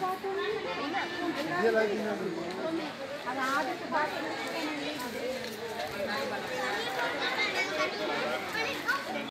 പാത്തൊന്നും അതാദ്യത്തെ പാത്തൊന്നും